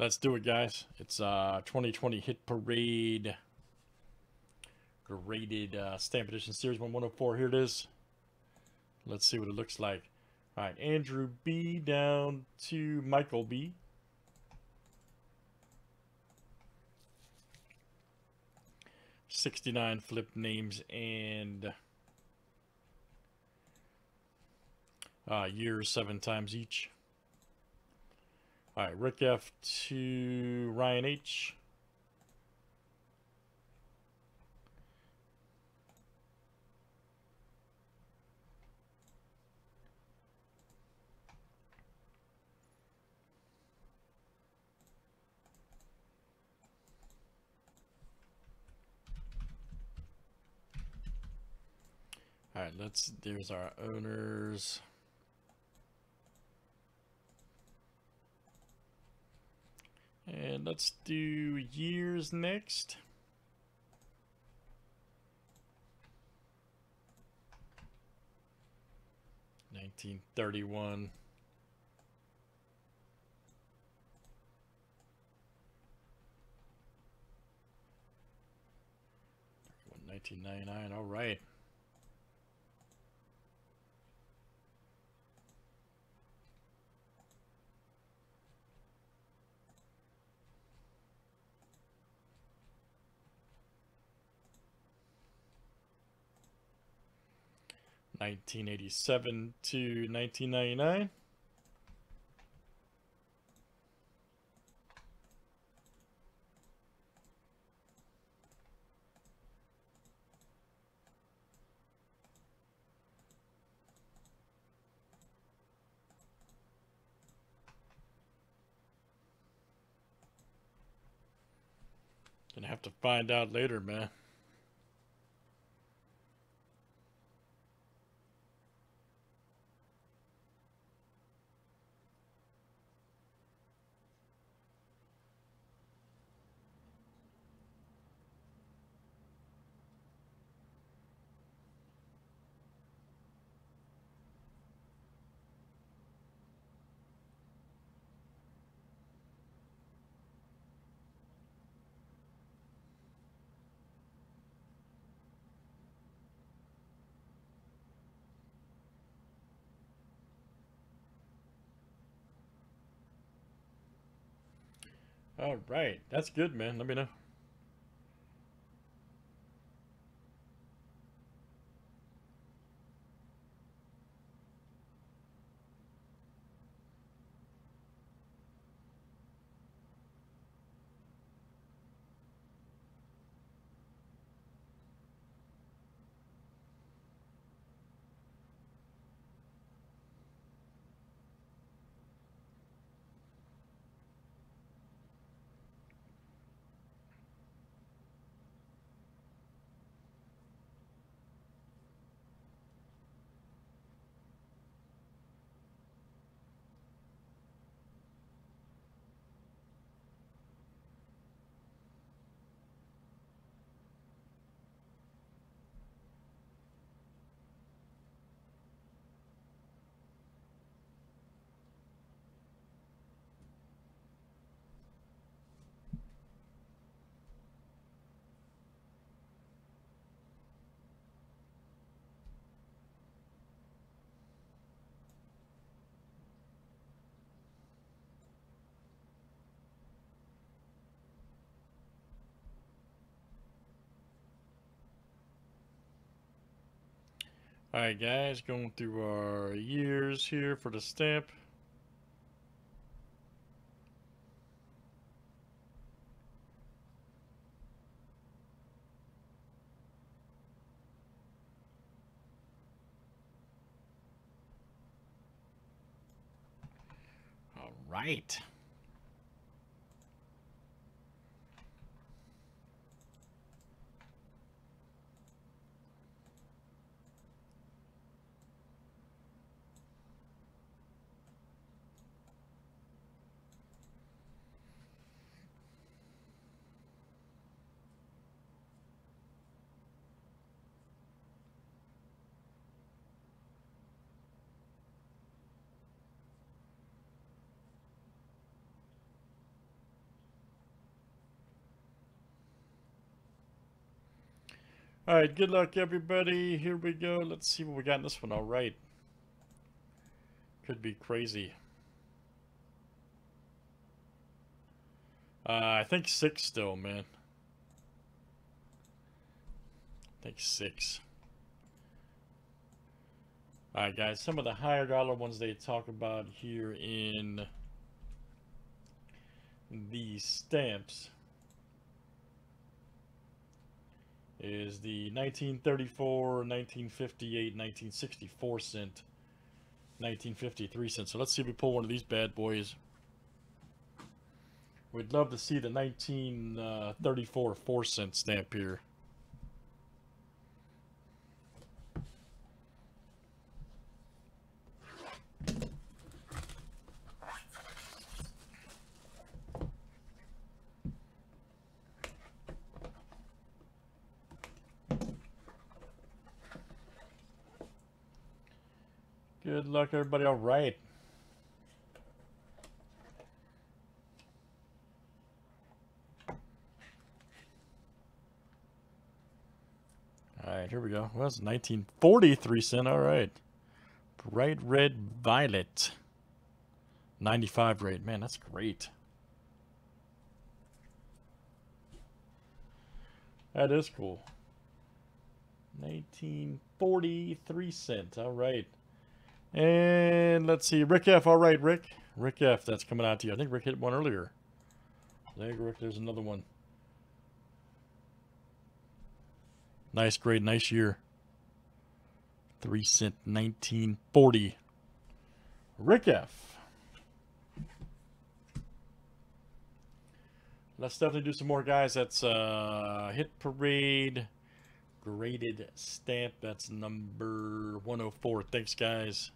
Let's do it, guys. It's uh 2020 Hit Parade graded uh, stamp edition series 1104. Here it is. Let's see what it looks like. All right, Andrew B down to Michael B. Sixty-nine flip names and uh, years seven times each. All right, Rick F to Ryan H. All right, let's, there's our owners. And let's do years next. Nineteen thirty-one. Nineteen ninety-nine. All right. Nineteen eighty-seven to nineteen ninety-nine. Gonna have to find out later, man. All right, that's good, man. Let me know. All right, guys, going through our years here for the stamp. All right. All right, good luck, everybody. Here we go. Let's see what we got in this one. All right. Could be crazy. Uh, I think six still, man. I think six. Alright, guys. Some of the higher dollar ones they talk about here in these stamps is the 1934, 1958, 1964 cent, 1953 cent. So let's see if we pull one of these bad boys. We'd love to see the 1934 uh, 4 cent stamp here. Good luck, everybody. All right. All right, here we go. Well, it's 1943 cent. All right. Bright red violet. 95 rate. Man, that's great. That is cool. 1943 cent. All right. And let's see, Rick F. All right, Rick. Rick F. That's coming out to you. I think Rick hit one earlier. Rick. There's another one. Nice grade, nice year. Three cent, 1940. Rick F. Let's definitely do some more, guys. That's uh, Hit Parade graded stamp. That's number 104. Thanks, guys.